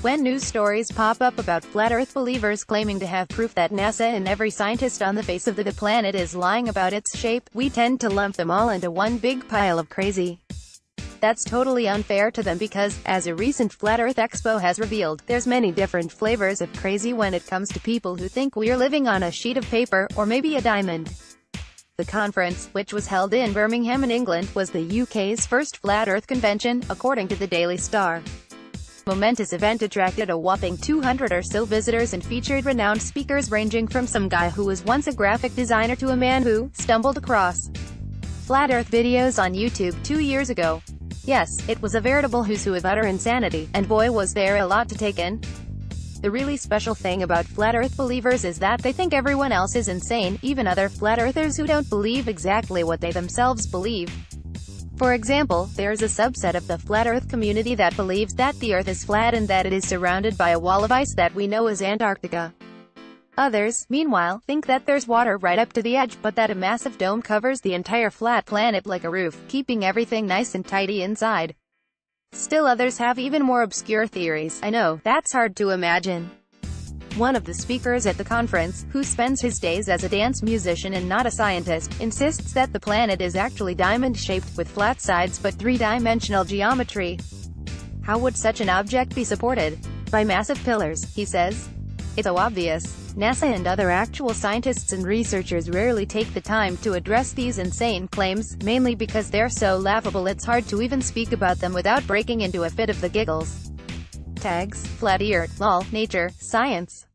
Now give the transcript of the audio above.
When news stories pop up about flat earth believers claiming to have proof that NASA and every scientist on the face of the planet is lying about its shape, we tend to lump them all into one big pile of crazy. That's totally unfair to them because, as a recent Flat Earth Expo has revealed, there's many different flavors of crazy when it comes to people who think we're living on a sheet of paper, or maybe a diamond. The conference, which was held in Birmingham in England, was the UK's first Flat Earth convention, according to the Daily Star momentous event attracted a whopping 200 or so visitors and featured renowned speakers ranging from some guy who was once a graphic designer to a man who stumbled across flat earth videos on YouTube two years ago. Yes, it was a veritable who's who of utter insanity, and boy was there a lot to take in. The really special thing about flat earth believers is that they think everyone else is insane, even other flat earthers who don't believe exactly what they themselves believe. For example, there's a subset of the flat Earth community that believes that the Earth is flat and that it is surrounded by a wall of ice that we know as Antarctica. Others, meanwhile, think that there's water right up to the edge, but that a massive dome covers the entire flat planet like a roof, keeping everything nice and tidy inside. Still others have even more obscure theories. I know, that's hard to imagine. One of the speakers at the conference, who spends his days as a dance musician and not a scientist, insists that the planet is actually diamond-shaped, with flat sides but three-dimensional geometry. How would such an object be supported? By massive pillars, he says. It's so obvious. NASA and other actual scientists and researchers rarely take the time to address these insane claims, mainly because they're so laughable it's hard to even speak about them without breaking into a fit of the giggles. Tags, flat ear, lol, nature, science.